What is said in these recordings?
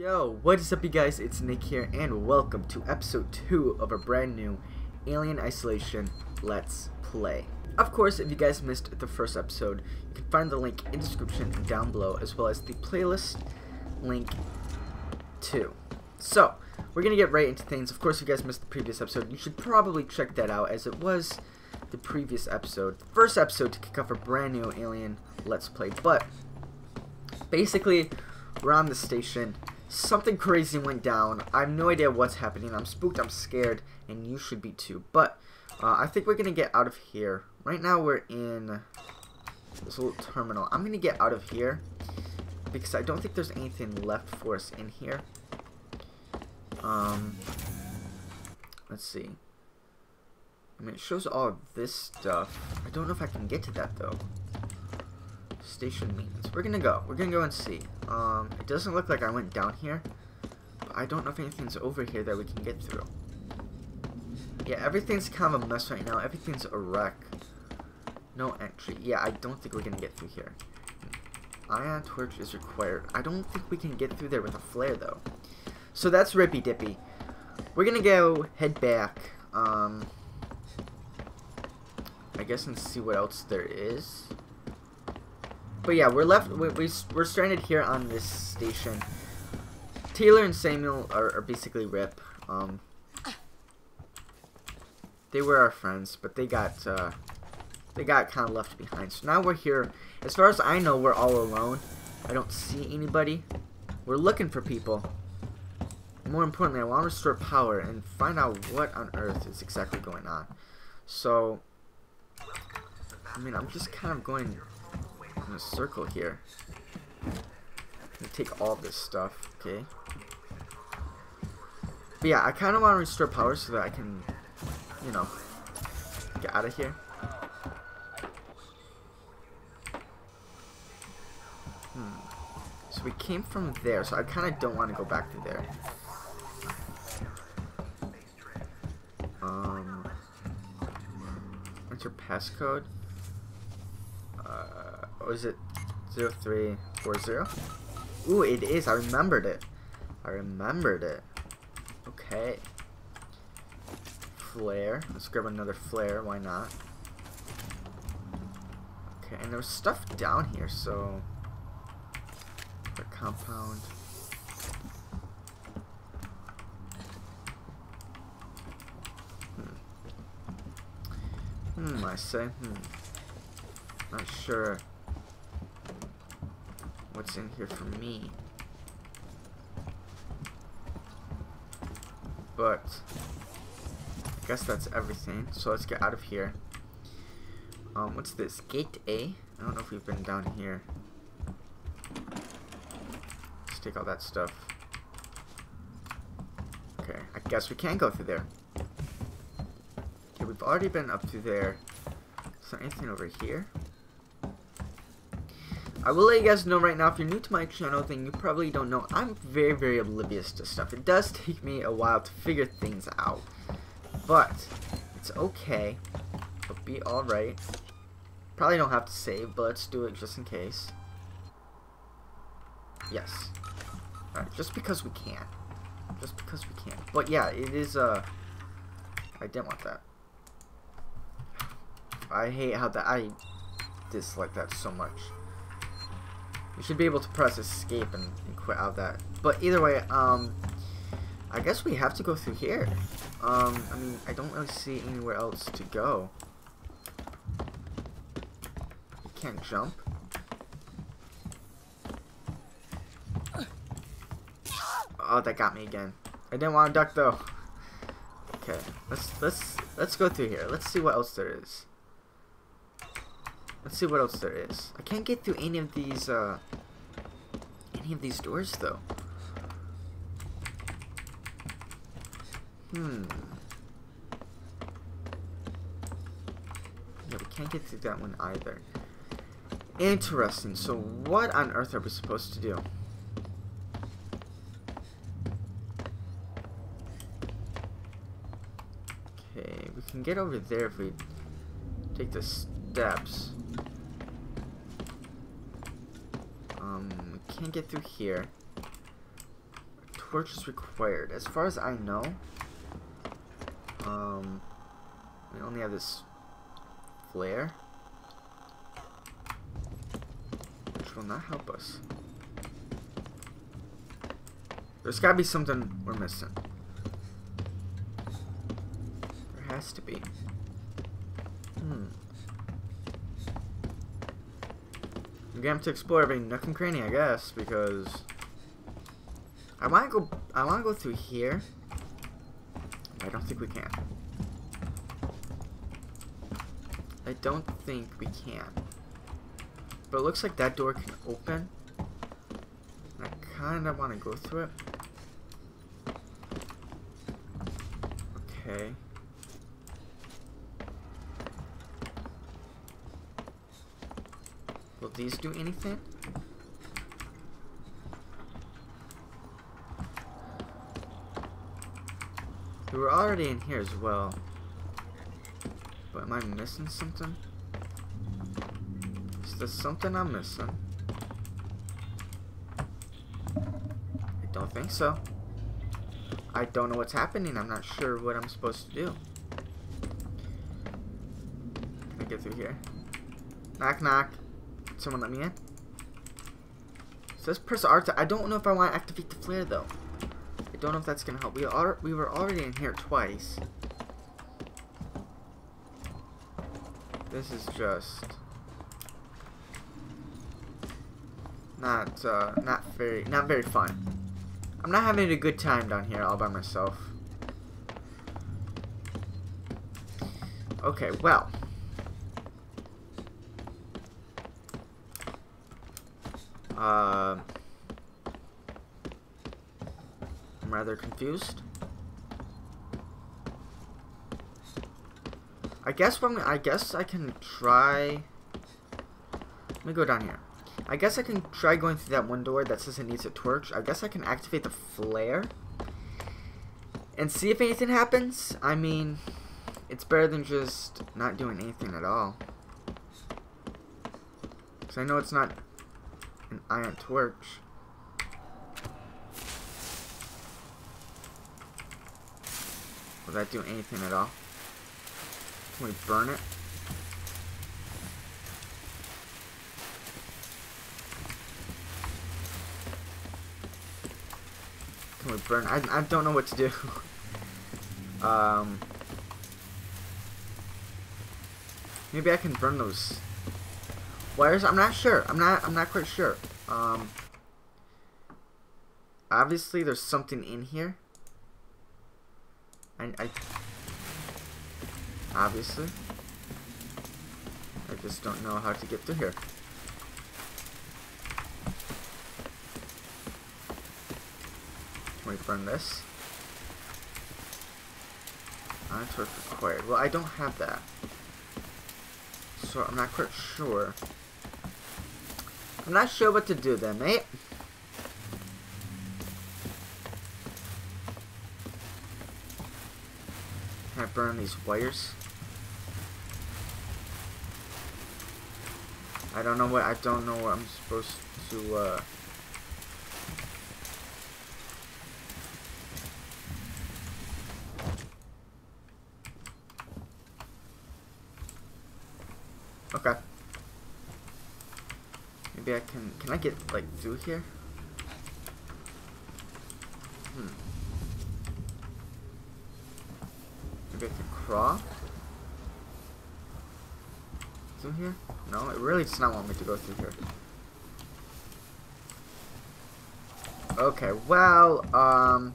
Yo, what is up you guys? It's Nick here and welcome to episode 2 of a brand new Alien Isolation Let's Play. Of course, if you guys missed the first episode, you can find the link in the description down below as well as the playlist link too. So, we're to get right into things. Of course, if you guys missed the previous episode, you should probably check that out as it was the previous episode. First episode to kick off a brand new Alien Let's Play. But, basically, we're on the station something crazy went down. I have no idea what's happening. I'm spooked, I'm scared, and you should be too. But uh, I think we're going to get out of here. Right now we're in this little terminal. I'm going to get out of here because I don't think there's anything left for us in here. Um, let's see. I mean, it shows all this stuff. I don't know if I can get to that, though station maintenance. We're gonna go. We're gonna go and see. Um, it doesn't look like I went down here. But I don't know if anything's over here that we can get through. Yeah, everything's kind of a mess right now. Everything's a wreck. No entry. Yeah, I don't think we're gonna get through here. Ion torch is required. I don't think we can get through there with a flare, though. So that's Rippy Dippy. We're gonna go head back. Um, I guess and see what else there is. But yeah, we're left. We, we, we're stranded here on this station. Taylor and Samuels are, are basically Rip. Um, they were our friends, but they got uh, they got kind of left behind. So now we're here. As far as I know, we're all alone. I don't see anybody. We're looking for people. More importantly, I want to restore power and find out what on earth is exactly going on. So, I mean, I'm just kind of going in a circle here. take all this stuff, okay? But yeah, I kind of want to restore power so that I can, you know, get out of here. Hmm. So we came from there, so I kind of don't want to go back to there. Um, enter passcode. Or is it 0340? Ooh, it is. I remembered it. I remembered it. Okay. Flare. Let's grab another flare. Why not? Okay, and there's stuff down here, so... The compound. Hmm. Hmm, I say. Hmm. Not sure what's in here for me. But I guess that's everything. So let's get out of here. Um, what's this? Gate A? I don't know if we've been down here. Let's take all that stuff. Okay, I guess we can go through there. Okay, we've already been up through there. Is there anything over here? I will let you guys know right now, if you're new to my channel, then you probably don't know, I'm very, very oblivious to stuff. It does take me a while to figure things out. But, it's okay. It'll be alright. Probably don't have to save, but let's do it just in case. Yes. Alright, just because we can. Just because we can. But yeah, it is, uh... I didn't want that. I hate how that... I dislike that so much. You should be able to press escape and, and quit out of that. But either way, um, I guess we have to go through here. Um, I mean, I don't really see anywhere else to go. You can't jump. Oh, that got me again. I didn't want to duck though. Okay, let's let's let's go through here. Let's see what else there is. Let's see what else there is. I can't get through any of these, uh, any of these doors, though. Hmm. Yeah, we can't get through that one either. Interesting. So what on earth are we supposed to do? Okay, we can get over there if we take the steps. Um, can't get through here. torch is required. As far as I know, um, we only have this flare, which will not help us. There's gotta be something we're missing. There has to be. Hmm. I'm gonna have to explore every nook and cranny, I guess, because I want to go. I want to go through here. I don't think we can. I don't think we can. But it looks like that door can open. I kind of want to go through it. Okay. These do anything? We were already in here as well. But am I missing something? Is there something I'm missing? I don't think so. I don't know what's happening. I'm not sure what I'm supposed to do. Can I get through here? Knock knock. Someone let me in? So let's press R to I don't know if I want to activate the flare though. I don't know if that's gonna help. We are we were already in here twice. This is just not uh, not very not very fun. I'm not having a good time down here all by myself. Okay, well. Uh, I'm rather confused. I guess when I guess I can try. Let me go down here. I guess I can try going through that one door that says it needs a torch. I guess I can activate the flare and see if anything happens. I mean, it's better than just not doing anything at all. Because I know it's not an iron torch. Will that do anything at all? Can we burn it? Can we burn? I, I don't know what to do. um, maybe I can burn those wires. I'm not sure. I'm not. I'm not quite sure. Um, obviously, there's something in here. I, I obviously. I just don't know how to get through here. Can we burn this? Torch required. Well, I don't have that. So I'm not quite sure. I'm not sure what to do then, mate. Can I burn these wires? I don't know what I don't know what I'm supposed to uh Okay. Maybe I can I get like through here? Hmm. Maybe I can crawl? Through here? No, it really does not want me to go through here. Okay, well, um...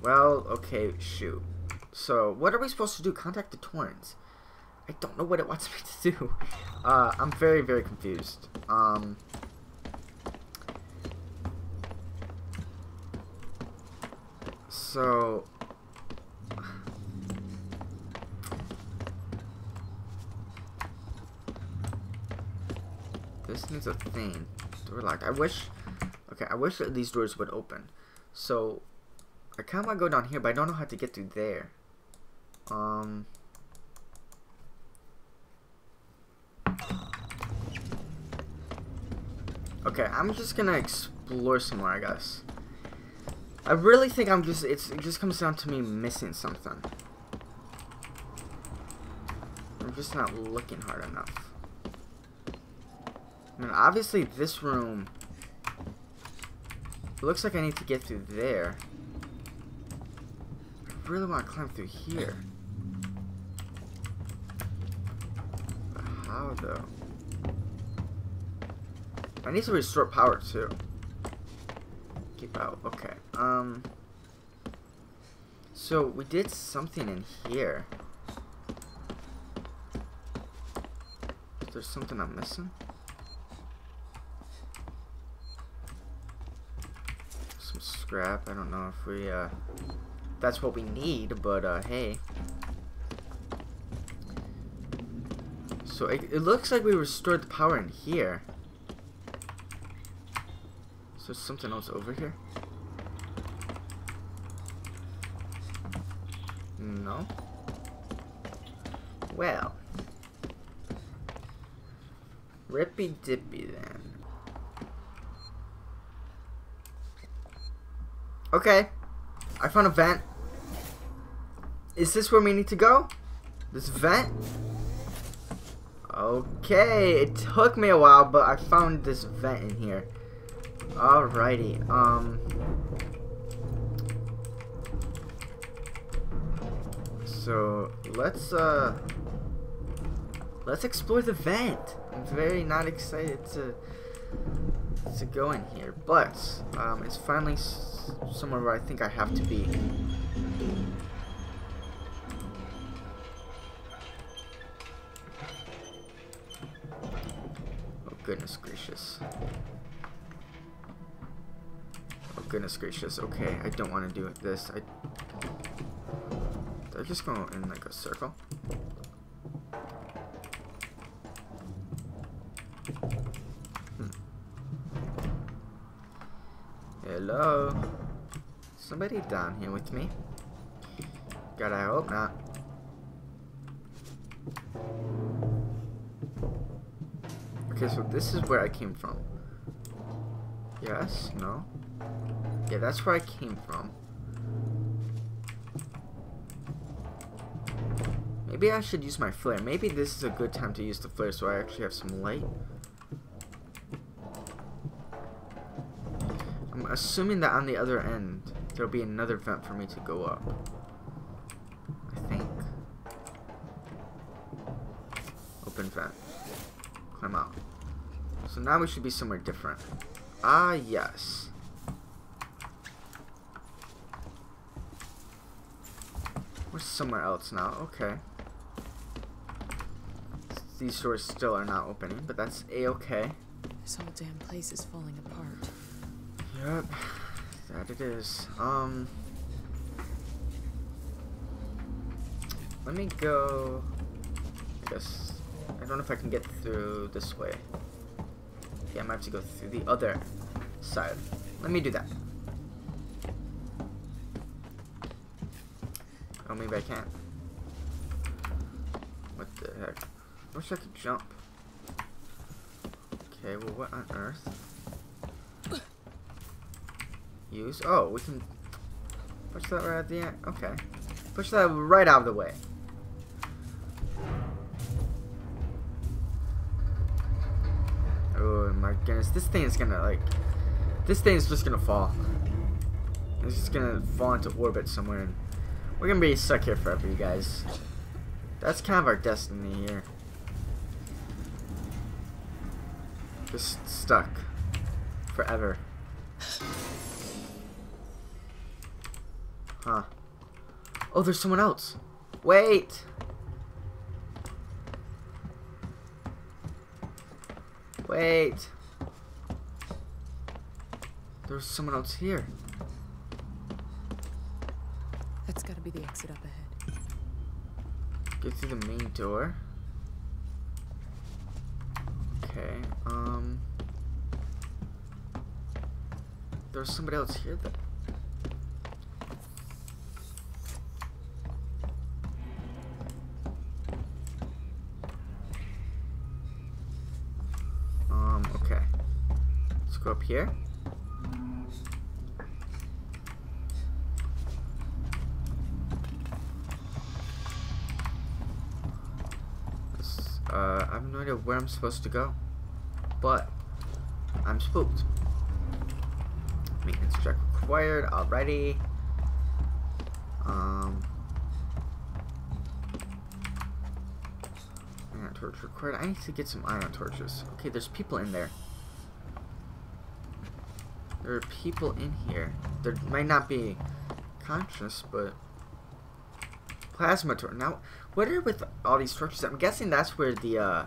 Well, okay, shoot. So, what are we supposed to do? Contact the Torrens. I don't know what it wants me to do. Uh, I'm very, very confused. Um... So, This needs a thing. Door. I wish... Okay, I wish that these doors would open. So, I kind of want to go down here, but I don't know how to get through there. Um... Okay, I'm just gonna explore some more, I guess. I really think I'm just, it's, it just comes down to me missing something. I'm just not looking hard enough. I mean, obviously this room, looks like I need to get through there. I really want to climb through here. But how though? I need to restore power too. Keep out. Okay. Um. So we did something in here. Is there something I'm missing? Some scrap. I don't know if we uh that's what we need, but uh hey. So it, it looks like we restored the power in here. So something else over here? No. Well. Rippy dippy then. Okay. I found a vent. Is this where we need to go? This vent? Okay, it took me a while, but I found this vent in here. Alrighty, um... So, let's, uh... Let's explore the vent. I'm very not excited to to go in here, but um, it's finally somewhere where I think I have to be. Oh goodness gracious. Goodness gracious. Okay, I don't want to do this. I did I just go in like a circle? Hmm. Hello? Somebody down here with me? God, I hope not. Okay, so this is where I came from. Yes? No? Yeah, that's where I came from. Maybe I should use my flare. Maybe this is a good time to use the flare so I actually have some light. I'm assuming that on the other end, there'll be another vent for me to go up. I think. Open vent. Climb out. So now we should be somewhere different. Ah, yes. We're somewhere else now. Okay. These doors still are not opening, but that's a-okay. This whole damn place is falling apart. Yep, that it is. Um, let me go. I guess I don't know if I can get through this way. Yeah, I might have to go through the other side. Let me do that. Oh, maybe I can't. What the heck? I wish I could jump. Okay, well, what on earth? Use. Oh, we can push that right at the end. Okay. Push that right out of the way. Oh my goodness. This thing is gonna, like... This thing is just gonna fall. It's just gonna fall into orbit somewhere. And we're gonna be stuck here forever, you guys. That's kind of our destiny here. Just stuck. Forever. Huh. Oh, there's someone else. Wait! Wait! There's someone else here. That's gotta be the exit up ahead. Get through the main door. Okay, um... There's somebody else here that... Um, okay. Let's go up here. This, uh, I have no idea where I'm supposed to go, but I'm spooked. Maintenance check required already. Um, ion torch required. I need to get some ion torches. Okay, there's people in there. There are people in here. There might not be conscious, but plasma torch. Now, what are with all these torches? I'm guessing that's where the uh,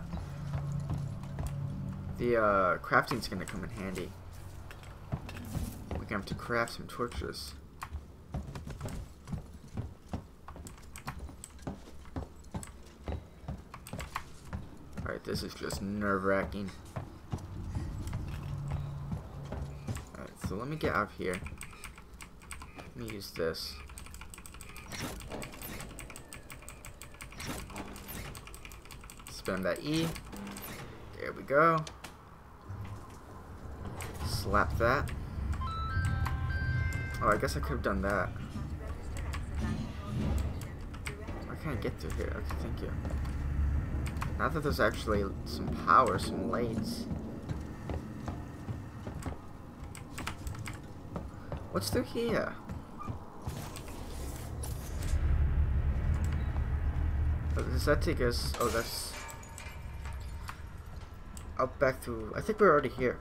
the uh, crafting's gonna come in handy. We're gonna have to craft some torches. Alright, this is just nerve-wracking. Alright, so let me get out of here. Let me use this. Spam that E. There we go. Slap that. Oh, I guess I could have done that. I can't get through here. Okay, thank you. Now that there's actually some power, some lights. What's through here? Oh, does that take us? Oh, that's up back through. I think we're already here.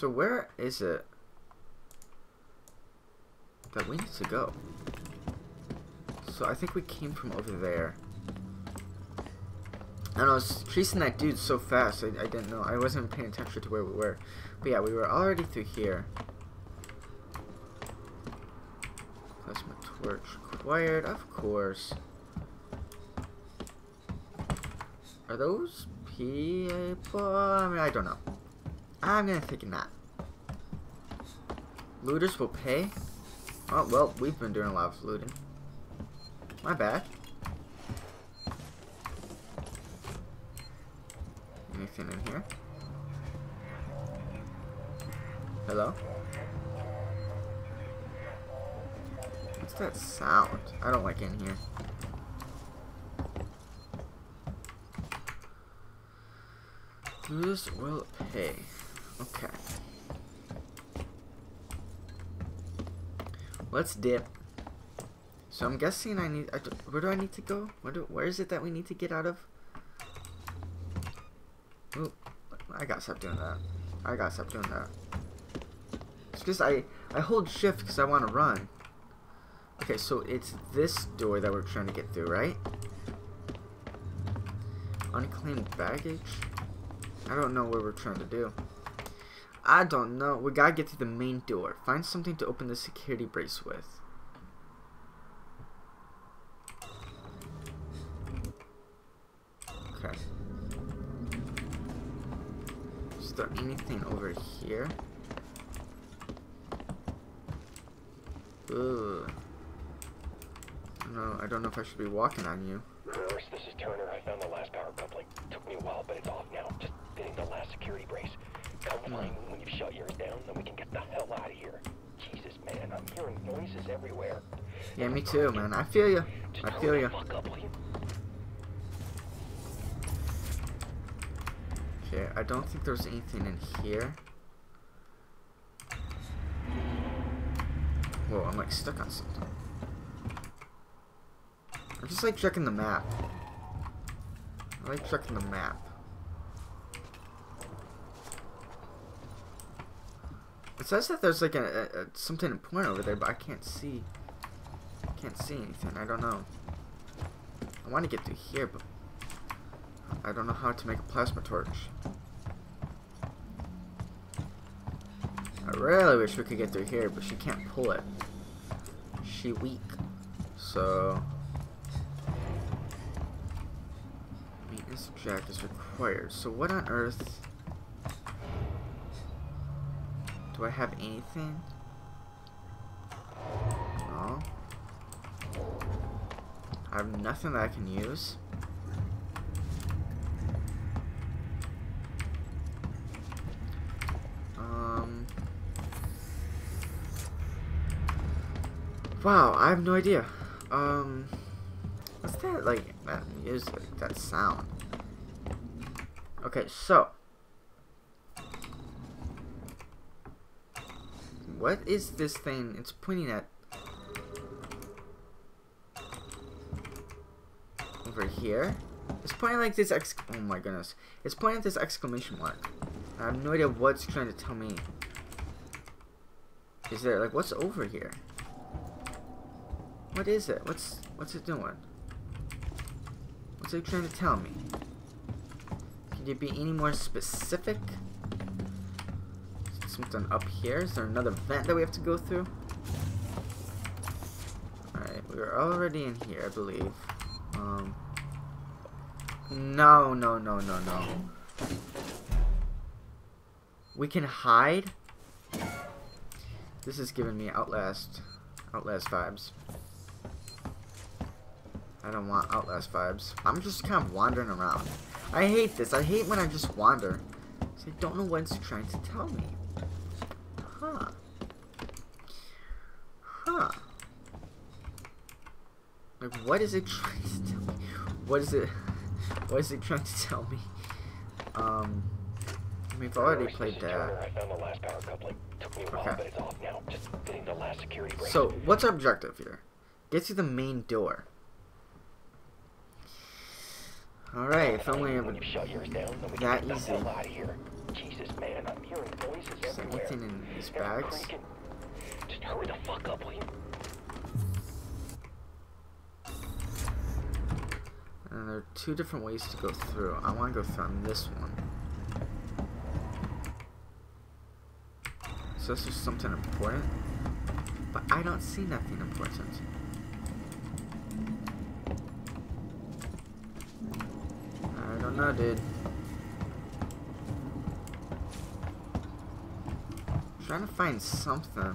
So where is it that we need to go? So I think we came from over there. And I was chasing that dude so fast, I, I didn't know. I wasn't paying attention to where we were. But yeah, we were already through here. Plasma torch required, of course. Are those people? I mean, I don't know. I'm gonna take a nap. Looters will pay? Oh, well, we've been doing a lot of looting. My bad. Anything in here? Hello? What's that sound? I don't like in here. Looters will pay. Okay. Let's dip. So I'm guessing I need. I where do I need to go? Where do? Where is it that we need to get out of? Oop, I gotta stop doing that. I gotta stop doing that. It's just I I hold shift because I want to run. Okay, so it's this door that we're trying to get through, right? Unclaimed baggage. I don't know what we're trying to do. I don't know. We gotta get to the main door. Find something to open the security brace with. Okay. Is there anything over here? Ugh. No, I don't know if I should be walking on you. Nurse, this is Turner. I found the last power coupling. Took me a while, but it's off now. Just fitting the last security brace. Come find me hmm. when you've shut yours down, then we can get the hell out of here. Jesus, man, I'm hearing noises everywhere. Yeah, me too, man. I feel you. I feel you. Fuck up, will you? Okay, I don't think there's anything in here. Whoa, I'm like stuck on something. I'm just like checking the map. I like checking the map. It says that there's like a, a, a something important over there, but I can't see. Can't see anything. I don't know. I want to get through here, but I don't know how to make a plasma torch. I really wish we could get through here, but she can't pull it. She weak. So maintenance jack is required. So what on earth Do I have anything? No. I have nothing that I can use. Um. Wow, I have no idea. Um. What's that like? That music, that sound. Okay, so what is this thing? It's pointing at over here. It's pointing like this ex. Oh my goodness! It's pointing at this exclamation mark. I have no idea what's trying to tell me. Is there like what's over here? What is it? What's what's it doing? What's it trying to tell me? Can you be any more specific? Something up here? Is there another vent that we have to go through? Alright, we're already in here, I believe. Um, no, no, no, no, no. We can hide? This is giving me Outlast, Outlast vibes. I don't want Outlast vibes. I'm just kind of wandering around. I hate this. I hate when I just wander. I don't know what it's trying to tell me. Huh. Huh. Like, what is it trying to tell me? What is it... What is it trying to tell me? Um... We've already played that. I found the last power coupling. Took me a while, Okay. but it's off now. Just getting the last security brace. So, what's our objective here? Get to the main door. Alright, if only I when would... you shut yours down, then we that get easy. out of here. Jesus, man, I'm hearing noises Is there everywhere. anything in these bags? Just hurry the fuck up, will you? And there are two different ways to go through. I want to go through on this one. So this is something important. But I don't see nothing important. I don't know, dude. trying to find something. I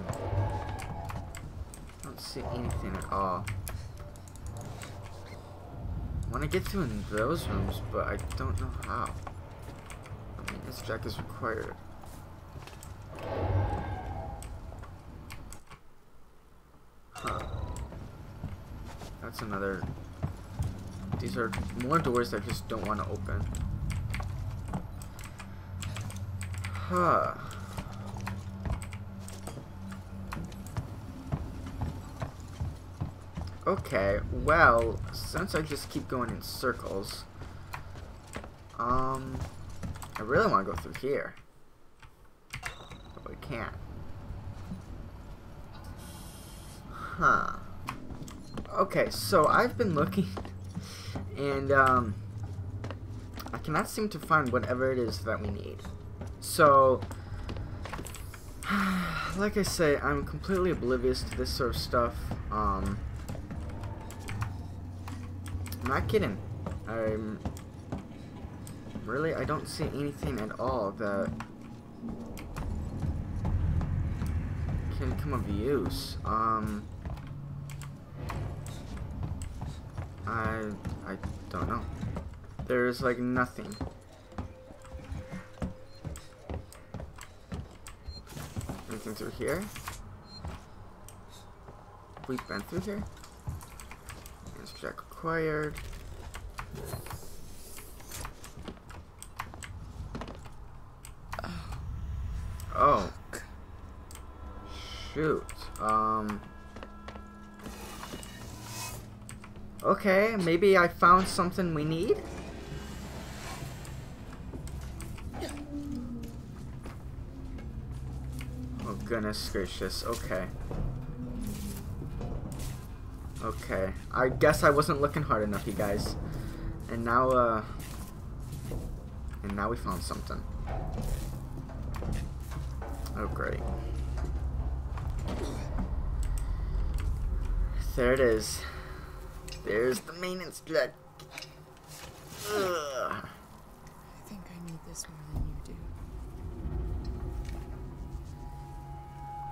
don't see anything at all. Want to get to in those rooms, but I don't know how. I mean, this jack is required. Huh. That's another... These are more doors that I just don't want to open. Huh. Okay, well, since I just keep going in circles, um, I really want to go through here. But we can't. Huh. Okay, so I've been looking, and, um, I cannot seem to find whatever it is that we need. So, like I say, I'm completely oblivious to this sort of stuff. Um, I'm not kidding. I'm really I don't see anything at all that can come of use. Um I I don't know. There's like nothing. Anything through here? We've been through here? Jack acquired. Oh. Shoot. Um. Okay, maybe I found something we need? Oh goodness gracious, okay. Okay, I guess I wasn't looking hard enough, you guys. And now, uh... And now we found something. Oh, great. There it is. There's the maintenance. Ugh. I think I need this more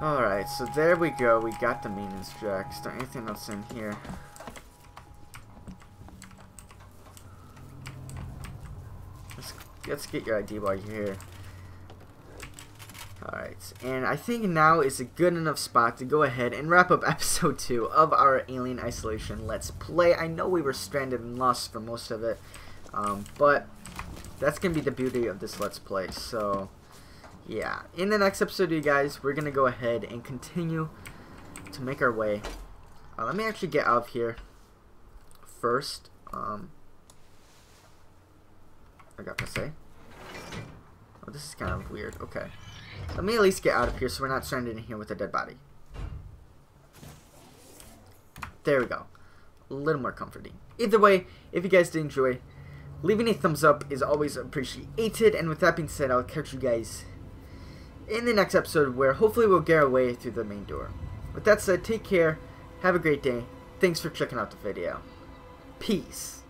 Alright, so there we go. We got the maintenance jack. Is there anything else in here? Let's, let's get your ID while you're here. Alright. And I think now is a good enough spot to go ahead and wrap up episode 2 of our Alien Isolation Let's Play. I know we were stranded and lost for most of it, um, but that's going to be the beauty of this Let's Play. So, yeah. In the next episode, you guys, we're going to go ahead and continue to make our way. Uh, let me actually get out of here first. Um, I got to say. Oh, this is kind of weird. Okay. Let me at least get out of here so we're not stranded in here with a dead body. There we go. A little more comforting. Either way, if you guys did enjoy, leaving a thumbs up is always appreciated. And with that being said, I'll catch you guys in the next episode where hopefully we'll get our way through the main door. With that said, take care, have a great day, thanks for checking out the video. Peace.